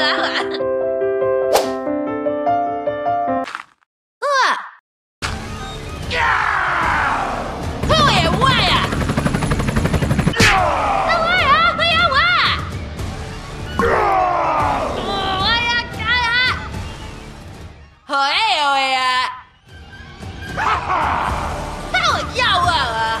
来了。哇！好嘢歪啊！好歪啊！好呀歪！我呀加呀！好哎好呀！看我要我啊！